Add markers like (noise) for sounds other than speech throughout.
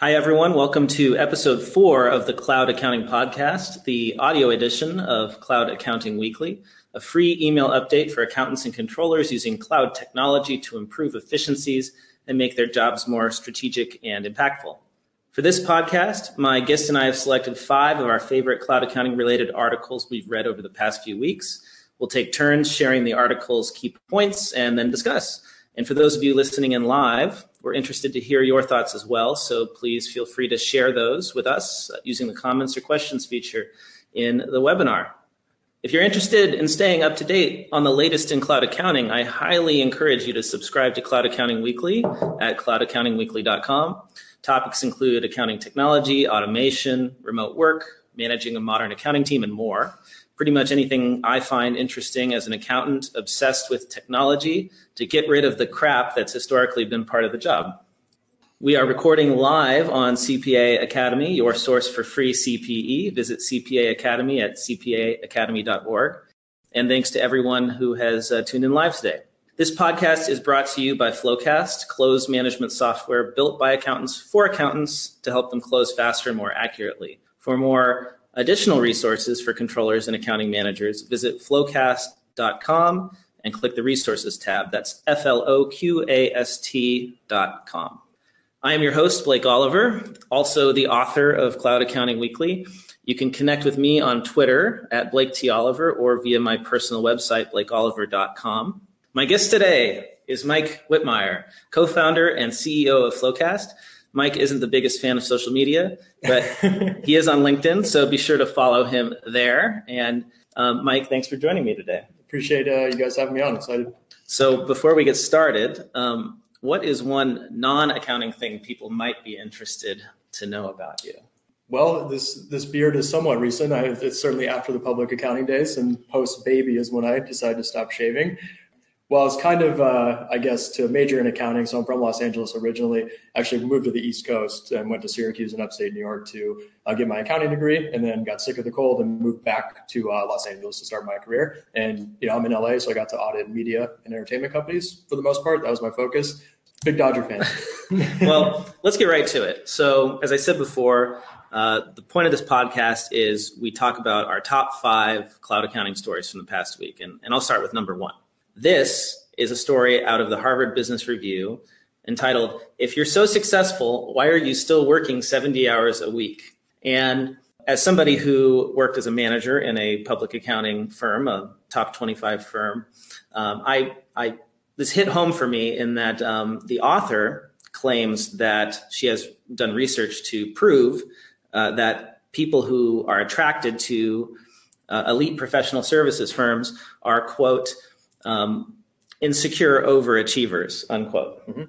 Hi, everyone. Welcome to episode four of the Cloud Accounting Podcast, the audio edition of Cloud Accounting Weekly, a free email update for accountants and controllers using cloud technology to improve efficiencies and make their jobs more strategic and impactful. For this podcast, my guest and I have selected five of our favorite cloud accounting related articles we've read over the past few weeks. We'll take turns sharing the article's key points and then discuss. And for those of you listening in live, we're interested to hear your thoughts as well. So please feel free to share those with us using the comments or questions feature in the webinar. If you're interested in staying up to date on the latest in cloud accounting, I highly encourage you to subscribe to Cloud Accounting Weekly at cloudaccountingweekly.com. Topics include accounting technology, automation, remote work, managing a modern accounting team, and more pretty much anything I find interesting as an accountant obsessed with technology to get rid of the crap that's historically been part of the job. We are recording live on CPA Academy, your source for free CPE. Visit CPA Academy at cpaacademy.org. And thanks to everyone who has uh, tuned in live today. This podcast is brought to you by FloQast, close management software built by accountants for accountants to help them close faster and more accurately. For more additional resources for controllers and accounting managers, visit floqast.com and click the resources tab. That's F L O Q A S T.com. I am your host, Blake Oliver, also the author of Cloud Accounting Weekly. You can connect with me on Twitter at Blake T. Oliver or via my personal website, blakeoliver.com. My guest today is Mike Whitmire, co founder and CEO of FloQast. Mike isn't the biggest fan of social media, but (laughs) he is on LinkedIn, so be sure to follow him there. And um, Mike, thanks for joining me today. Appreciate uh, you guys having me on. Excited. So before we get started, um, what is one non-accounting thing people might be interested to know about you? Well, this this beard is somewhat recent. I, it's certainly after the public accounting days, and post baby is when I decided to stop shaving. Well, it's kind of, uh, I guess, to major in accounting. So I'm from Los Angeles originally. Actually moved to the East Coast and went to Syracuse in upstate New York to uh, get my accounting degree, and then got sick of the cold and moved back to uh, Los Angeles to start my career. And you know, I'm in LA, so I got to audit media and entertainment companies for the most part. That was my focus. Big Dodger fan. (laughs) well, let's get right to it. So, as I said before, uh, the point of this podcast is we talk about our top five cloud accounting stories from the past week, and, and I'll start with number one. This is a story out of the Harvard Business Review entitled, If You're So Successful, Why Are You Still Working 70 Hours a Week? And as somebody who worked as a manager in a public accounting firm, a top 25 firm, um, I, I, this hit home for me in that um, the author claims that she has done research to prove uh, that people who are attracted to uh, elite professional services firms are, quote, um, insecure overachievers, unquote. Mm-hmm.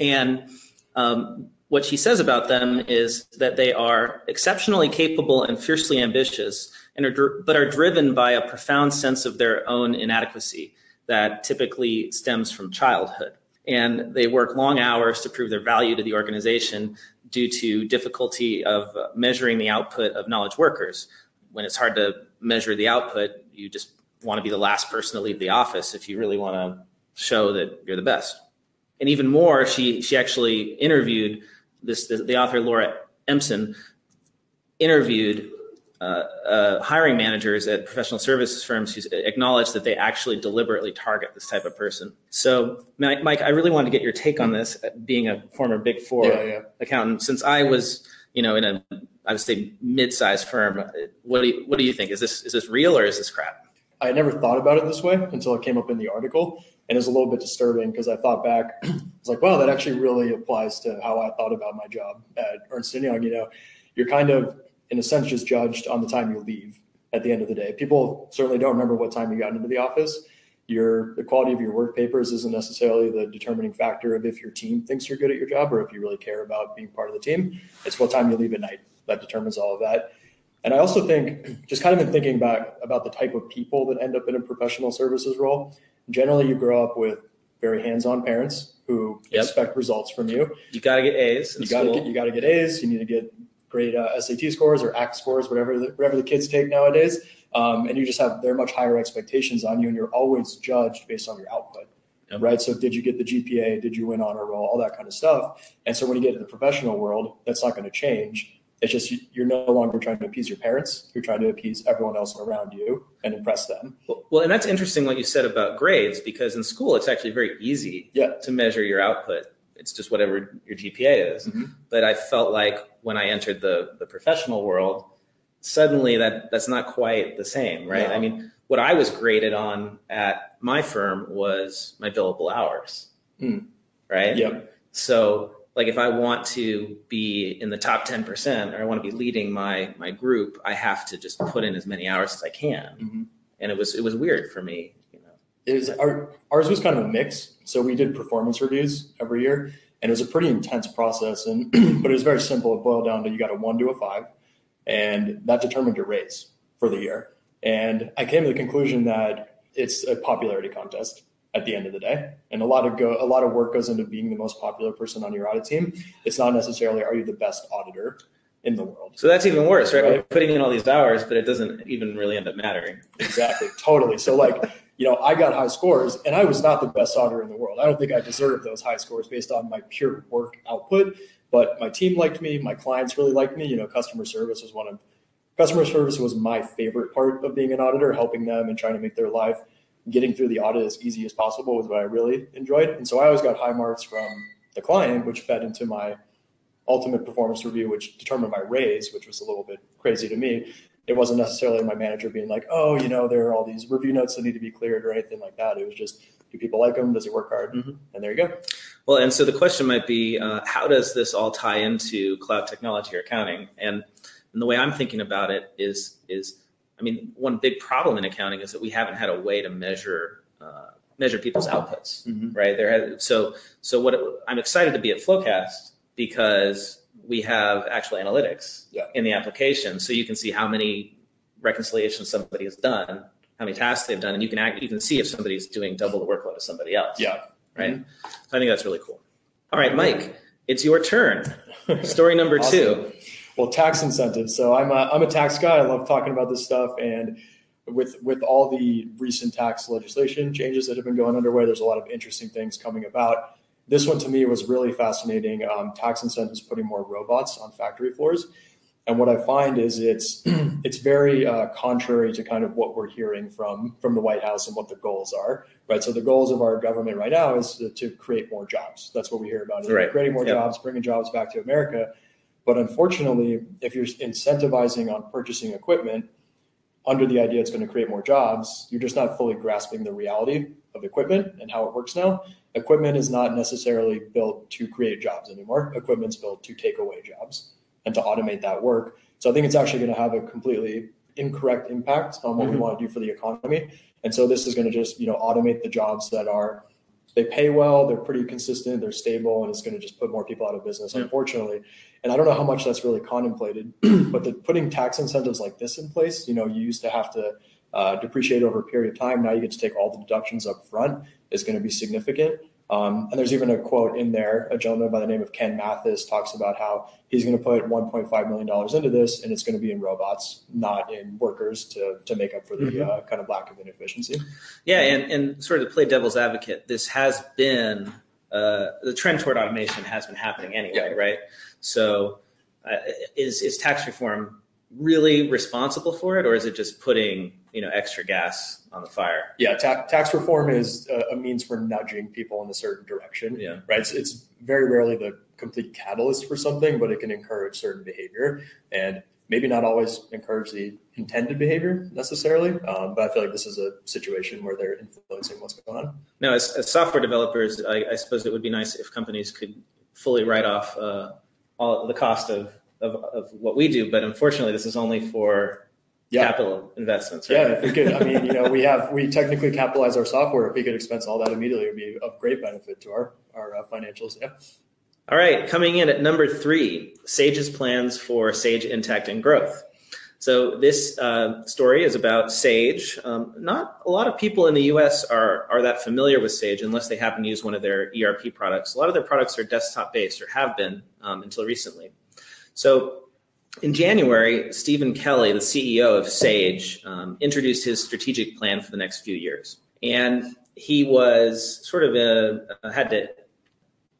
And um, what she says about them is that they are exceptionally capable and fiercely ambitious, and are dr- but are driven by a profound sense of their own inadequacy that typically stems from childhood. And they work long hours to prove their value to the organization due to difficulty of measuring the output of knowledge workers. When it's hard to measure the output, you just want to be the last person to leave the office if you really want to show that you're the best. And even more, she she actually interviewed this the, the author Laura Empson interviewed uh, uh, hiring managers at professional services firms who acknowledged that they actually deliberately target this type of person. So, Mike, I really wanted to get your take on this, being a former Big Four yeah, yeah. accountant. Since I was, you know, in a I would say mid-sized firm, what do you, what do you think? Is this is this real or is this crap? I never thought about it this way until it came up in the article. And it's a little bit disturbing because I thought back, (clears throat) I was like, wow, that actually really applies to how I thought about my job at Ernst & Young. You know, you're kind of, in a sense, just judged on the time you leave at the end of the day. People certainly don't remember what time you got into the office. Your the quality of your work papers isn't necessarily the determining factor of if your team thinks you're good at your job or if you really care about being part of the team. It's what time you leave at night that determines all of that. And I also think, just kind of in thinking back about the type of people that end up in a professional services role, generally you grow up with very hands-on parents who yep. expect results from you. You got to get A's. You got to get you got to get A's. You need to get great uh, SAT scores or ACT scores, whatever the, whatever the kids take nowadays. Um, and you just have they're much higher expectations on you, and you're always judged based on your output. Yep. right? So did you get the GPA? Did you win honor roll? All that kind of stuff. And so when you get to the professional world, that's not going to change. It's just you- you're no longer trying to appease your parents. You're trying to appease everyone else around you and impress them. Well, and that's interesting what you said about grades because in school it's actually very easy Yeah. to measure your output. It's just whatever your GPA is. Mhm. But I felt like when I entered the the professional world, suddenly that that's not quite the same, right? No. I mean, what I was graded on at my firm was my billable hours, Mm. right? Yep. So like if I want to be in the top 10% or I want to be leading my my group, I have to just put in as many hours as I can. Mhm. And it was it was weird for me, you know. It was, our, ours was kind of a mix. So we did performance reviews every year, and it was a pretty intense process. And (clears throat) but it was very simple. It boiled down to you got a one to a five, and that determined your raise for the year. And I came to the conclusion that it's a popularity contest at the end of the day, and a lot of go a lot of work goes into being the most popular person on your audit team. It's not necessarily are you the best auditor in the world. So that's even worse, right? Right. We're putting in all these hours, but it doesn't even really end up mattering. Exactly, totally. So like, you know, I got high scores and I was not the best auditor in the world. I don't think I deserved those high scores based on my pure work output, but my team liked me, my clients really liked me, you know, customer service was one of customer service was my favorite part of being an auditor, helping them and trying to make their life getting through the audit as easy as possible was what I really enjoyed. And so I always got high marks from the client, which fed into my ultimate performance review, which determined my raise, which was a little bit crazy to me it wasn't necessarily my manager being like, oh, you know, there are all these review notes that need to be cleared or anything like that. It was just, do people like him? Does he work hard? Mhm. And there you go. Well, and so the question might be, uh, how does this all tie into cloud technology or accounting? And, and the way I'm thinking about it is, is, I mean, one big problem in accounting is that we haven't had a way to measure, uh, measure people's outputs, Mhm. right? There, has, so, so what I'm excited to be at FloQast because we have actual analytics Yeah. in the application, so you can see how many reconciliations somebody has done, how many tasks they've done, and you can act, you can see if somebody's doing double the workload of somebody else Yeah. right? So I think that's really cool. All right, Mike, it's your turn. Story number (laughs) two. Well, tax incentives. So I'm a, I'm a tax guy. I love talking about this stuff. And with, with all the recent tax legislation changes that have been going underway, there's a lot of interesting things coming about. This one to me was really fascinating. Um, tax incentives putting more robots on factory floors. And what I find is it's (clears throat) it's very uh, contrary to kind of what we're hearing from from the White House and what the goals are, right? So the goals of our government right now is to, to create more jobs. That's what we hear about, Right. creating more Yep. jobs, bringing jobs back to America. But unfortunately, if you're incentivizing on purchasing equipment under the idea it's going to create more jobs, you're just not fully grasping the reality of equipment and how it works now. Equipment is not necessarily built to create jobs anymore. Equipment's built to take away jobs and to automate that work. So I think it's actually going to have a completely incorrect impact on what we Mhm. want to do for the economy. And so this is going to just, you know, automate the jobs that are they pay well, they're pretty consistent, they're stable, and it's going to just put more people out of business, Yeah. unfortunately. And I don't know how much that's really contemplated, (clears throat) but the, putting tax incentives like this in place, you know, you used to have to uh, depreciate over a period of time. Now you get to take all the deductions up front is going to be significant. Um, and there's even a quote in there. A gentleman by the name of Ken Mathis talks about how he's going to put 1.5 million dollars into this, and it's going to be in robots, not in workers, to to make up for the Mhm. uh, kind of lack of inefficiency. Yeah, and, and sort of to play devil's advocate, this has been uh, the trend toward automation has been happening anyway, right? So, uh, is is tax reform really responsible for it, or is it just putting you know extra gas on the fire? Yeah, ta- tax reform is a, a means for nudging people in a certain direction. Yeah. right? It's, it's very rarely the complete catalyst for something, but it can encourage certain behavior and maybe not always encourage the intended behavior necessarily. Um, but I feel like this is a situation where they're influencing what's going on. Now, as, as software developers, I, I suppose it would be nice if companies could fully write off uh, all the cost of, of, of what we do, but unfortunately, this is only for Yeah. capital investments, right? Yeah, if we could, I mean, you know, we have, we technically capitalize our software. If we could expense all that immediately, it would be of great benefit to our, our uh, financials. Yeah. All right, coming in at number three, Sage's plans for Sage Intacct and growth. So this uh, story is about Sage. Um, not a lot of people in the U.S. are are that familiar with Sage unless they happen to use one of their ERP products. A lot of their products are desktop based or have been um, until recently. So in January, Stephen Kelly, the CEO of Sage, um, introduced his strategic plan for the next few years. And he was sort of a, uh, had to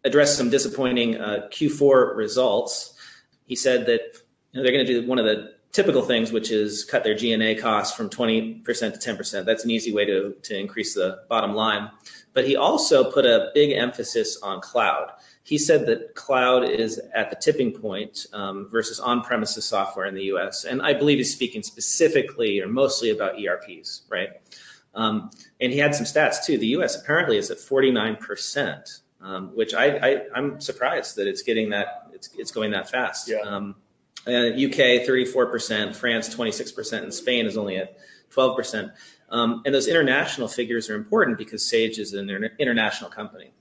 address some disappointing uh, Q4 results. He said that you know, they're going to do one of the typical things, which is cut their G&A costs from 20% to 10%. That's an easy way to, to increase the bottom line. But he also put a big emphasis on cloud. He said that cloud is at the tipping point um, versus on-premises software in the U.S. And I believe he's speaking specifically or mostly about ERPs, right? Um, and he had some stats too. The U.S. apparently is at 49%, um, which I, I am surprised that it's getting that it's it's going that fast. Yeah. Um, uh, UK 34%, France 26%, and Spain is only at 12%. Um, and those international figures are important because Sage is an inter- international company.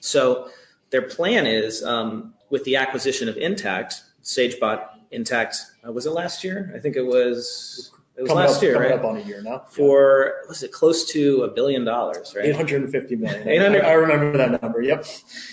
So their plan is um, with the acquisition of Intacct, Sage bought Intacct, uh, was it last year? I think it was it was coming last up, year, coming right? up on a year now. For was it close to a billion dollars, right? 850 million. (laughs) 800 I, I remember that number. Yep.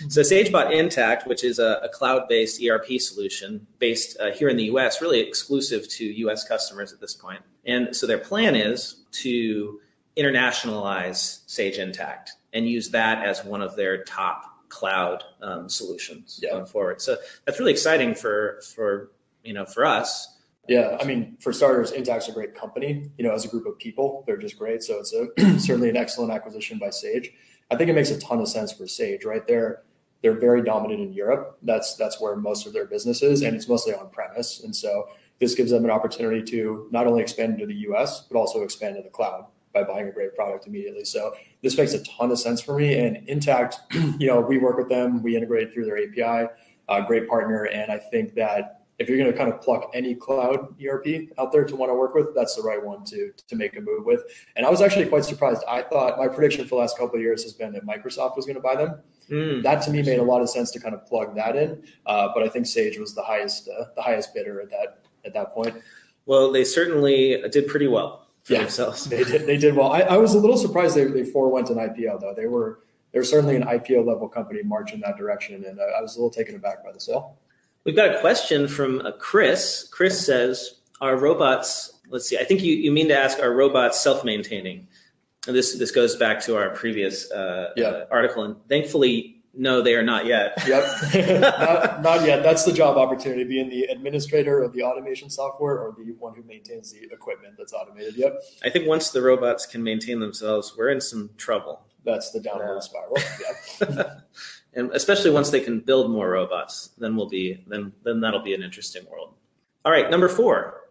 So Sage bought Intacct, which is a, a cloud-based ERP solution based uh, here in the U.S., really exclusive to U.S. customers at this point. And so their plan is to internationalize Sage Intacct and use that as one of their top cloud um, solutions Yeah. going forward. So that's really exciting for for you know for us. Yeah, I mean, for starters, Intacct's a great company. You know, as a group of people, they're just great. So it's a (clears throat) certainly an excellent acquisition by Sage. I think it makes a ton of sense for Sage, right? They're they're very dominant in Europe. That's that's where most of their business is, and it's mostly on premise. And so this gives them an opportunity to not only expand into the U.S. but also expand to the cloud by buying a great product immediately. So this makes a ton of sense for me. And Intacct, (clears throat) you know, we work with them, we integrate through their API, uh, great partner, and I think that if you're going to kind of pluck any cloud ERP out there to want to work with, that's the right one to to make a move with. And I was actually quite surprised. I thought my prediction for the last couple of years has been that Microsoft was going to buy them. Mm. That to me made a lot of sense to kind of plug that in. Uh, but I think Sage was the highest uh, the highest bidder at that at that point. Well, they certainly did pretty well for Yeah. themselves. They did they did well. I, I was a little surprised they they forewent an IPO though. They were they were certainly an IPO level company marching that direction, and I, I was a little taken aback by the sale. We've got a question from uh, Chris. Chris says, "Are robots? Let's see. I think you, you mean to ask, are robots self-maintaining?" And this this goes back to our previous uh, Yeah. uh, article, and thankfully, no, they are not yet. (laughs) Yep. not, not yet. That's the job opportunity, being the administrator of the automation software or the one who maintains the equipment that's automated. Yep. I think once the robots can maintain themselves, we're in some trouble, That's the downward spiral. Yeah. (laughs) and especially once they can build more robots, then we'll be then then that'll be an interesting world. All right, number four,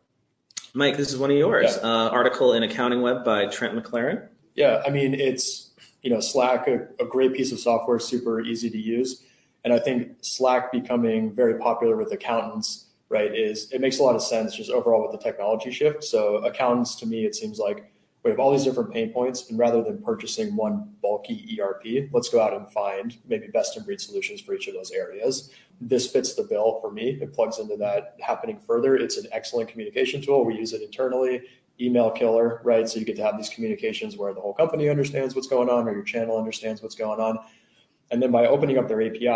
Mike. This is one of yours. Uh, article in Accounting Web by Trent McLaren. Yeah, I mean, it's, you know, Slack, a, a great piece of software, super easy to use. And I think Slack becoming very popular with accountants, right, is it makes a lot of sense just overall with the technology shift. So accountants, to me, it seems like we have all these different pain points, and rather than purchasing one bulky ERP, let's go out and find maybe best in breed solutions for each of those areas. This fits the bill for me. It plugs into that happening further. It's an excellent communication tool. We use it internally email killer, right? So you get to have these communications where the whole company understands what's going on or your channel understands what's going on. And then by opening up their API,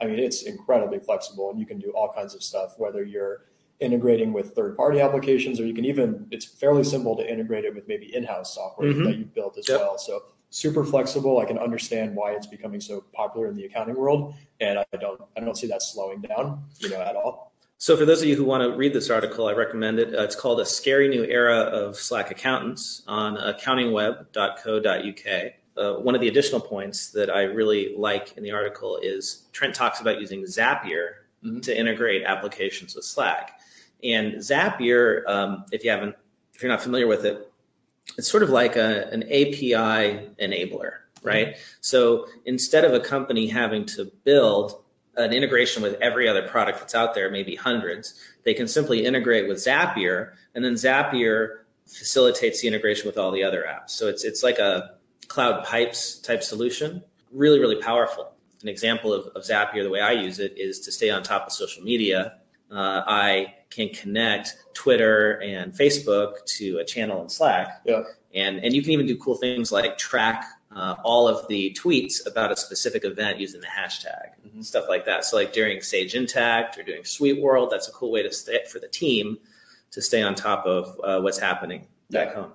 I mean, it's incredibly flexible and you can do all kinds of stuff, whether you're integrating with third party applications or you can even, it's fairly simple to integrate it with maybe in house software Mhm. that you've built as Yep. well. So super flexible. I can understand why it's becoming so popular in the accounting world. And I don't, I don't see that slowing down, you know, at all. So, for those of you who want to read this article, I recommend it. Uh, it's called A Scary New Era of Slack Accountants on accountingweb.co.uk. Uh, one of the additional points that I really like in the article is Trent talks about using Zapier Mhm. to integrate applications with Slack. And Zapier, um, if you haven't, if you're not familiar with it, it's sort of like a, an API enabler, right? So instead of a company having to build an integration with every other product that's out there, maybe hundreds, they can simply integrate with Zapier, and then Zapier facilitates the integration with all the other apps. So it's it's like a cloud pipes type solution, really really powerful. An example of, of Zapier, the way I use it, is to stay on top of social media. Uh, I can connect Twitter and Facebook to a channel in Slack, Yeah. and and you can even do cool things like track uh, all of the tweets about a specific event using the hashtag Mhm. and stuff like that. So like during Sage Intacct or doing SuiteWorld, that's a cool way to stay for the team to stay on top of uh, what's happening back home.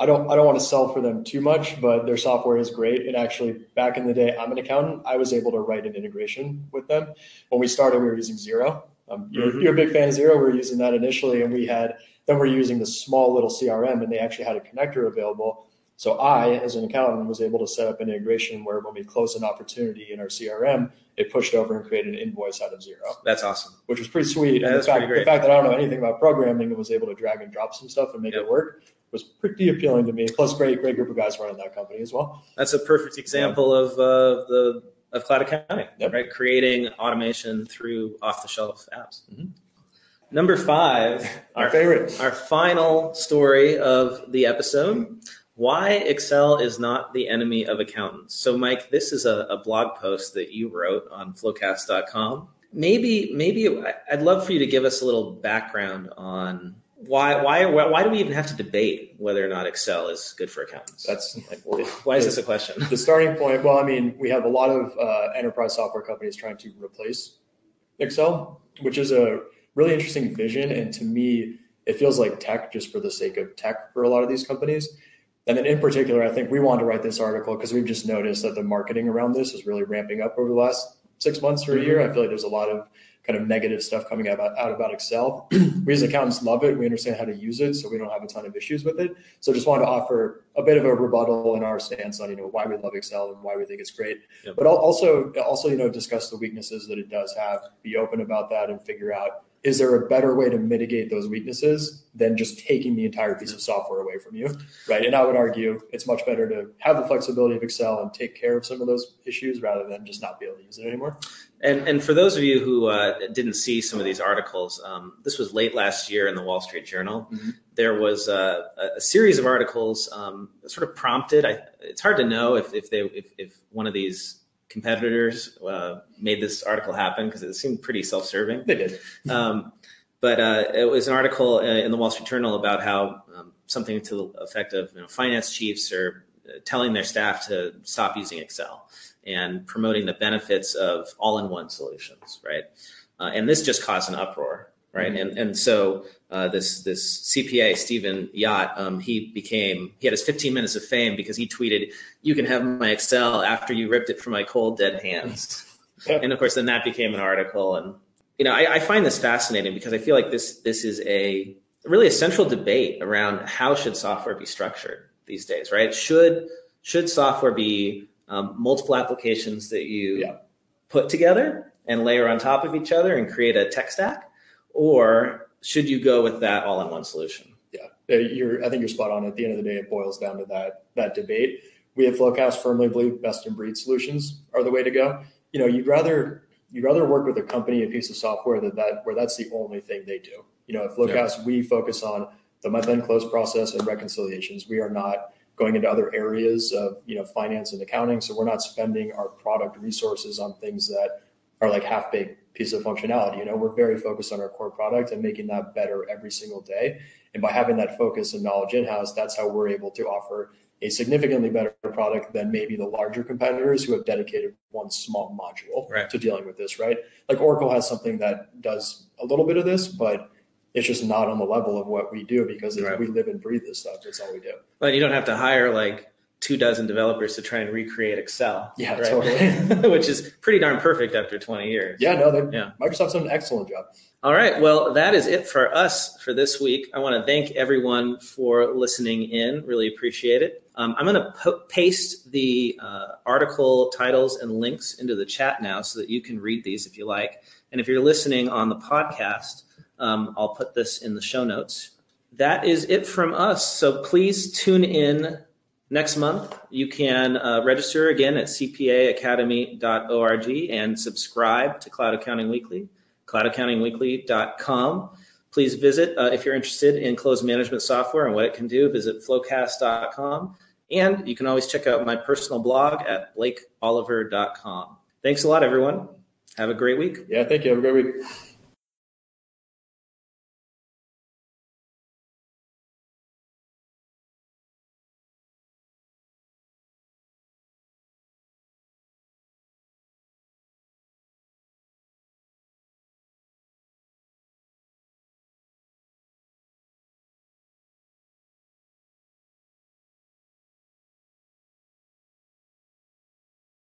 I don't I don't want to sell for them too much, but their software is great. And actually, back in the day, I'm an accountant. I was able to write an integration with them. When we started, we were using Xero. Um, you're, mm-hmm. you're, a big fan of Xero. We were using that initially, and we had then we're using the small little CRM, and they actually had a connector available. So I, as an accountant, was able to set up an integration where when we closed an opportunity in our CRM, it pushed over and created an invoice out of Xero. That's awesome. Which was pretty sweet. Yeah, and the fact, the fact that I don't know anything about programming and was able to drag and drop some stuff and make yep. it work was pretty appealing to me. Plus, great, great group of guys running that company as well. That's a perfect example yeah. of uh, the of cloud accounting, yep. right? Creating automation through off-the-shelf apps. Mm-hmm. Number five, (laughs) our favorite, our final story of the episode. Why Excel is not the enemy of accountants. So, Mike, this is a, a blog post that you wrote on floqast.com. Maybe, maybe I'd love for you to give us a little background on why why why do we even have to debate whether or not Excel is good for accountants? That's like why is this a question? The starting point. Well, I mean, we have a lot of uh, enterprise software companies trying to replace Excel, which is a really interesting vision, and to me, it feels like tech just for the sake of tech for a lot of these companies. And then in particular, I think we wanted to write this article because we've just noticed that the marketing around this is really ramping up over the last six months or a year. Mm-hmm. I feel like there's a lot of kind of negative stuff coming out about, out about Excel. (clears throat) we as accountants love it. We understand how to use it, so we don't have a ton of issues with it. So just wanted to offer a bit of a rebuttal in our stance on you know why we love Excel and why we think it's great. Yep. But also also you know discuss the weaknesses that it does have. Be open about that and figure out is there a better way to mitigate those weaknesses than just taking the entire piece of software away from you right and i would argue it's much better to have the flexibility of excel and take care of some of those issues rather than just not be able to use it anymore and, and for those of you who uh, didn't see some of these articles, um, this was late last year in the Wall Street Journal. Mm-hmm. There was a, a, series of articles um, sort of prompted. I, it's hard to know if, if they if, if one of these competitors uh, made this article happen because it seemed pretty self-serving. They did. (laughs) Um, but uh, it was an article uh, in the Wall Street Journal about how um, something to the effect of you know, finance chiefs are uh, telling their staff to stop using Excel and promoting the benefits of all-in-one solutions, right? Uh, and this just caused an uproar, right? Mm-hmm. And and so uh, this this CPA Stephen Yacht, um, he became he had his 15 minutes of fame because he tweeted, "You can have my Excel after you ripped it from my cold dead hands." (laughs) And of course, then that became an article, and you know I, I find this fascinating because I feel like this this is a really a central debate around how should software be structured these days, right? Should should software be um, multiple applications that you yeah. put together and layer on top of each other and create a tech stack? Or should you go with that all in one solution? Yeah, uh, you're, I think you're spot on. At the end of the day, it boils down to that, that debate. We at FloQast firmly believe best in breed solutions are the way to go. You know, you'd rather you'd rather work with a company, a piece of software that, that where that's the only thing they do. You know, at FloQast, yeah. we focus on the month end close process and reconciliations. We are not going into other areas of you know finance and accounting. So we're not spending our product resources on things that are like half baked piece of functionality. You know, we're very focused on our core product and making that better every single day. And by having that focus and knowledge in house, that's how we're able to offer a significantly better product than maybe the larger competitors who have dedicated one small module right. to dealing with this, right? Like Oracle has something that does a little bit of this, but it's just not on the level of what we do because right. we live and breathe this stuff. That's all we do. But you don't have to hire like two dozen developers to try and recreate Excel. Yeah, right? totally. (laughs) Which is pretty darn perfect after 20 years. Yeah, no, yeah. Microsoft's done an excellent job. All right. Well, that is it for us for this week. I want to thank everyone for listening in. Really appreciate it. Um, I'm going to po- paste the uh, article titles and links into the chat now so that you can read these if you like. And if you're listening on the podcast, um, I'll put this in the show notes. That is it from us. So please tune in next month. You can uh, register again at cpaacademy.org and subscribe to Cloud Accounting Weekly, cloudaccountingweekly.com. Please visit uh, if you're interested in close management software and what it can do. Visit floqast.com. And you can always check out my personal blog at blakeoliver.com. Thanks a lot, everyone. Have a great week. Yeah, thank you. Have a great week.